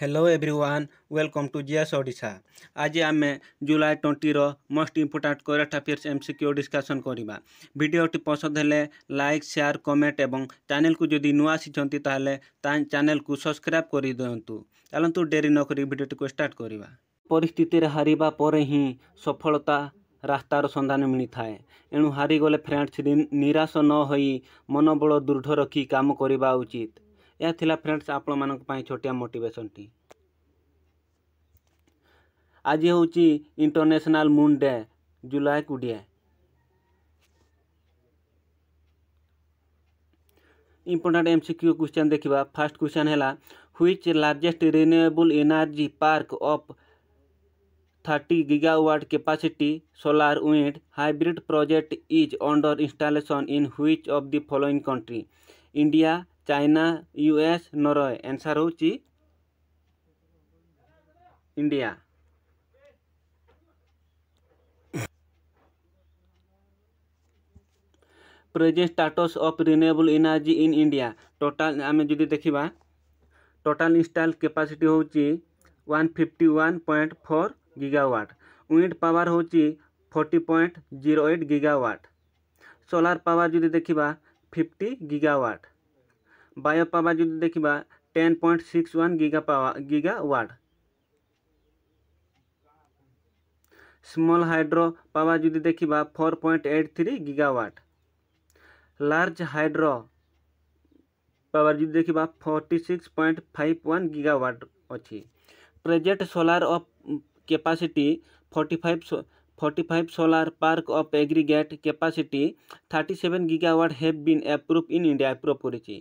hello everyone welcome to GS Odisha ଆଜି ଆମେ July ଟ୍ୱେଣ୍ଟିର most important current affairs M C Q discussion କରିବା ଭିଡ଼ିଓଟି ପସନ୍ଦ ହେଲେ ଲାଇକ୍ ସେୟାର କମେଣ୍ଟ ଏବଂ ଚ୍ୟାନେଲକୁ ଯଦି ନୂଆ ଆସିଛନ୍ତି ତାହେଲେ ଚ୍ୟାନେଲକୁ ସବସ୍କ୍ରାଇବ୍ କରିଦିଅନ୍ତୁ ଚାଲନ୍ତୁ ଡେରି ନକରି ଭିଡ଼ିଓଟିକୁ ଷ୍ଟାର୍ଟ କରିବା ପରିସ୍ଥିତିରେ ହାରିବା ପରେ ହିଁ ସଫଳତା ରାସ୍ତାର ସନ୍ଧାନ ମିଳିଥାଏ ଏଣୁ ହାରିଗଲେ ଫ୍ରେଣ୍ଡସ୍ ନିରାଶ ନ ହୋଇ ମନୋବଳ ଦୃଢ଼ ରଖି କାମ କରିବା ଉଚିତ ଏହା ଥିଲା ଫ୍ରେଣ୍ଡସ୍ ଆପଣମାନଙ୍କ ପାଇଁ ଛୋଟିଆ ମୋଟିଭେସନ୍ଟି ଆଜି ହେଉଛି ଇଣ୍ଟରନ୍ୟାସନାଲ୍ ମୁନ୍ ଡେ ଜୁଲାଇ କୋଡ଼ିଏ important M C Q question ଦେଖିବା ଫାର୍ଷ୍ଟ କ୍ୱେଶ୍ଚନ୍ ହେଲା which largest renewable energy park of 30 gigawatt capacity solar wind hybrid project is under installation in which of the following country india China US Norway answer ହେଉଛି India present status of renewable energy in India total ଆମେ ଯଦି ଦେଖିବା total install capacity ହେଉଛି one fifty one point four gigawatt wind power ହେଉଛି forty point zero eight gigawatt solar power ଯଦି ଦେଖିବା fifty gigawatt bio power ଯଦି ଦେଖିବା ten point six one giga power gigawatt small hydro power ଯଦି ଦେଖିବା four point eight three gigawatt large hydro power ଯଦି ଦେଖିବା forty six point five one gigawatt ଅଛି present solar of capacity 45 45 solar park of aggregate capacity 37 gigawatt have been approved in India approve କରିଛି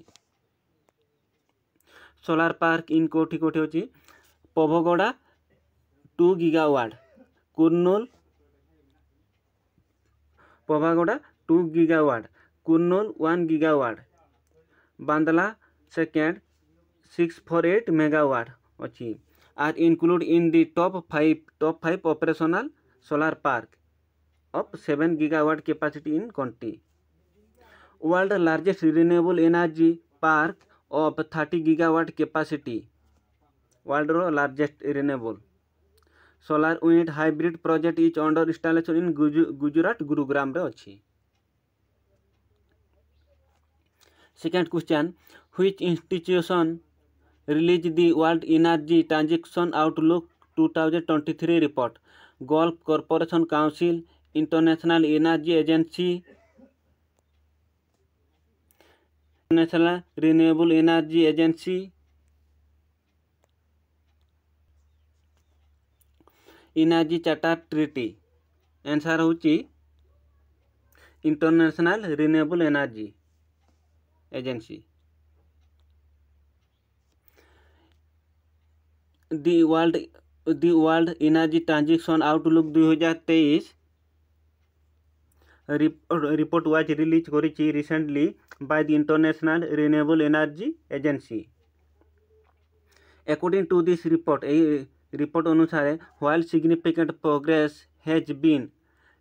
solar park in कोठी कोठी अच्छी Pavagada two gigawatt Kurnool Pavagada two gigawatt Kurnool one gigawatt Bhadla second six four eight megawatt अच्छी are include in the top five top five operational solar park of 7 gigawatt capacity in country. World largest renewable energy park of 30 gigawatt capacity world largest renewable solar wind hybrid project is under installation in gujarat gurugram re achi second question which institution released the world energy transition outlook 2023 report gulf corporation council international energy agency International renewable energy Agency. Energy charter Treaty. Answer होची international renewable energy agency the world the world energy transition outlook दुई हज़ार तेईस report was release कर recently by the international renewable energy agency according to this report A report अनुसार while significant progress has been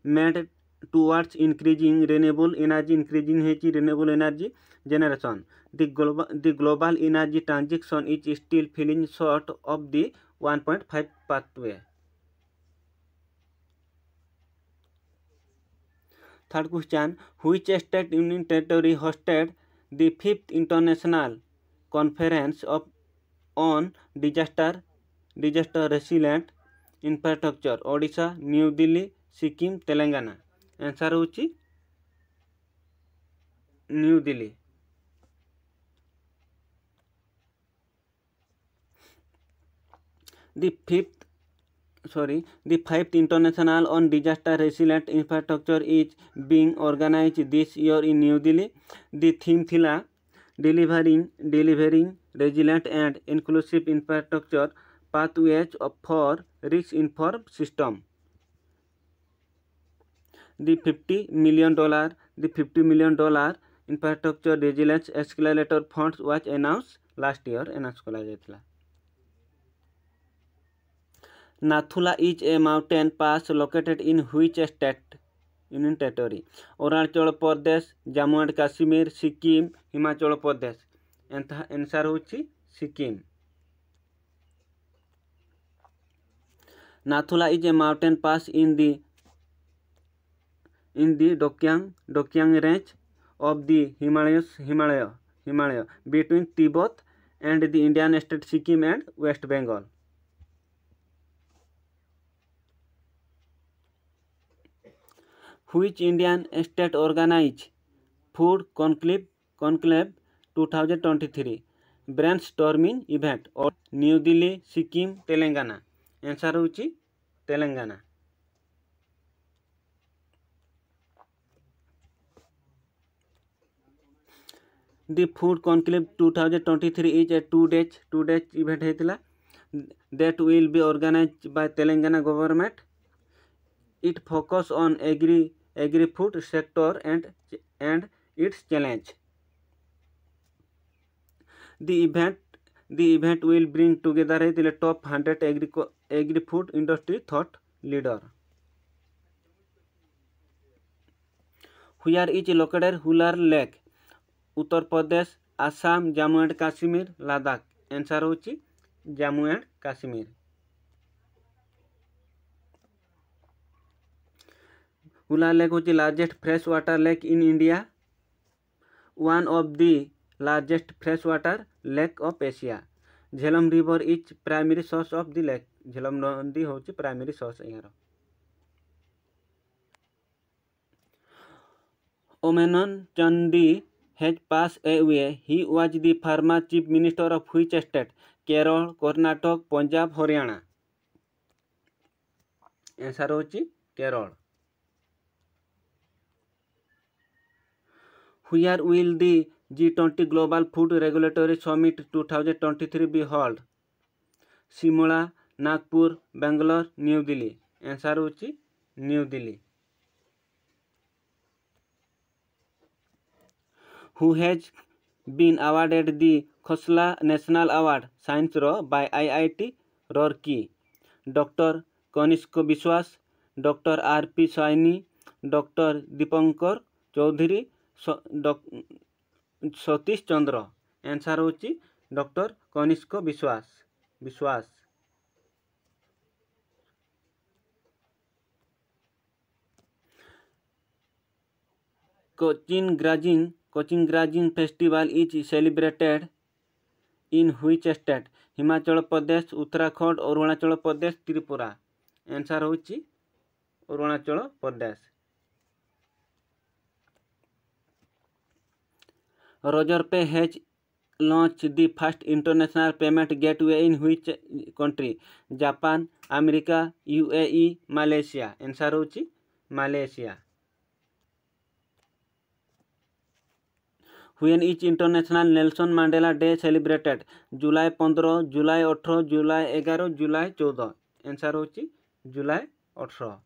made towards increasing renewable energy increasing renewable energy generation the global the global energy transition is still falling short of the one point five pathway third question which state union territory hosted the fifth international conference of on disaster disaster resilient infrastructure Odisha New Delhi Sikkim Telangana answer हूँ New Delhi the fifth the fifth international on disaster resilient infrastructure is being organized this year in new delhi the theme thila delivering delivering resilient and inclusive infrastructure pathways for risk informed system the 50 million dollar the 50 million dollar infrastructure resilience accelerator funds was announced last year announced kala jaythila Nathula is a mountain pass located in which state? Union Territory. Arunachal Pradesh Jammu and Kashmir Sikkim Himachal Pradesh answer ହେଉଛି Sikkim Nathula is a mountain pass in the in the Dokyang Dokyang range of the Himalayas Himalaya Himalaya between Tibet and the Indian state Sikkim and West Bengal. which Indian state organise food conclave conclave two thousand twenty three brainstorming event New Delhi Sikkim Telangana answer हो Telangana the food conclave two thousand twenty three is a two days two days event होता that will be organise by Telangana government it focus on agri agri food sector and and its challenge. The event the event will bring together है top hundred Agrico agri food industry thought leader. Where is located Wular lake, Uttar Pradesh, Assam, Jammu and Kashmir, Ladakh. Answer हो Jammu and Kashmir. Ula Lake was the largest freshwater lake in India, one of the largest freshwater lake of Asia. Jhelum River is primary source of the lake. Jhelum Nadi होची primary source यार. Omenon Chandi has passed away. He was the former chief minister of which state? Kerala, Karnataka, Punjab, Haryana. Answer होची Kerala Where will the G20 Global Food Regulatory Summit 2023 be held? Shimola, Nagpur, Bangalore, New Delhi. Answer होची New Delhi. who has been awarded the Khosla National Award Science Ro by IIT Roorkee. Dr. Kanishk Biswas, Dr. R.P. Saini, Dr. Dipankar Chaudhary, Satish Chandra answer ହେଉଛି doctor Kanishka Biswas Biswas Cochin Grajin Cochin Grajin festival is celebrated in which state? Himachal Pradesh, Uttarakhand, Arunachal Pradesh, Tripura. Answer होची Arunachal Pradesh. Razorpay has launch the first international payment gateway in which country Japan America UAE Malaysia answer हो Malaysia when is international Nelson Mandela day celebrated July पंद्रह जुलाई अठर जुलाई एगार जुलाई चौदह. Answer हो जुलाई अठर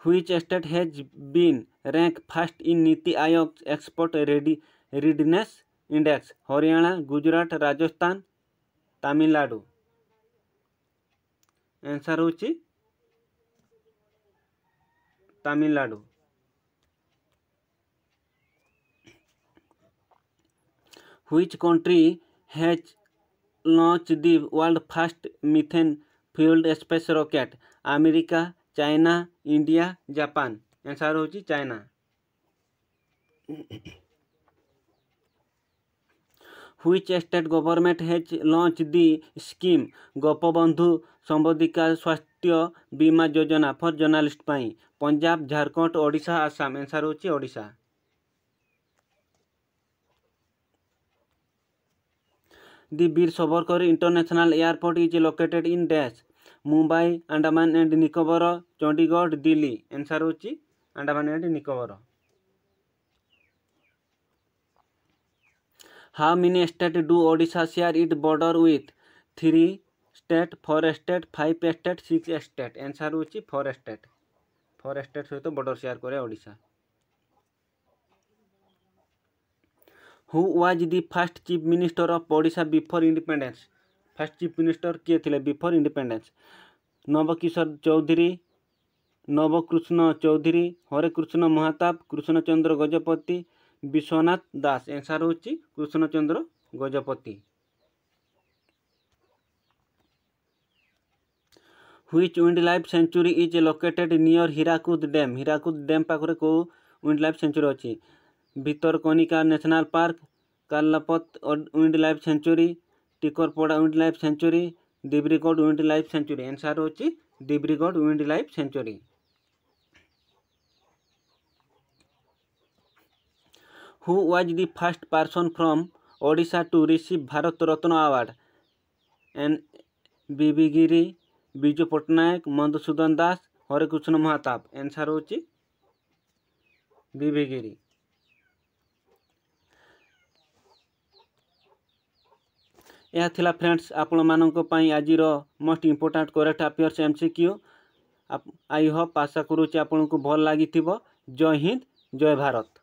which state has been rank first in NITI Aayog export ready, readiness index, Haryana, Gujarat, Rajasthan, Tamil Nadu. Answer हूँ Tamil Nadu. Which country has launch the world first methane fueled space rocket America China India Japan answer हूँ China which state government has launch the scheme Gopabandhu Sambadika Swasthya Bima Yojana for journalist pi Punjab Jharkhand Odisha Assam answer হচ্ছে Odisha the Veer Savarkar international airport is located in dash Mumbai Andaman and Nicobar Chandigarh Delhi answer হচ্ছে Andaman and Nicobar how many state do Odisha share it border with three state four state five state six state answer हूँ four state four state सहित border share करे Odisha who was the first chief minister of Odisha before independence first chief minister किए थे before independence Nabakishore Choudhury Nabakrushna Choudhury, Harekrushna Mahatab Krushnachandra Gajapati, Biswanath Das. Answer হচ্ছে Krushnachandra Gajapati. Which wildlife sanctuary is located near Hirakud dam Hirakud dam পাখে কেউ wildlife sanctuary অছি Bhitarkanika national park কাল্লাপত wildlife sanctuary Tikarpada wildlife sanctuary Debrigarh wildlife sanctuary answer হচ্ছে Debrigarh wildlife sanctuary who was the first person from Odisha to receive Bharat Ratna award N बिगिरी Biju Patnaik Madhusudan Das Harekrushna Mahtab answer होगिरी यह थिला friends आपण मानी आज most important current affairs M C Q I hope आशा करूँ आपन को भल लगी जय हिंद जय भारत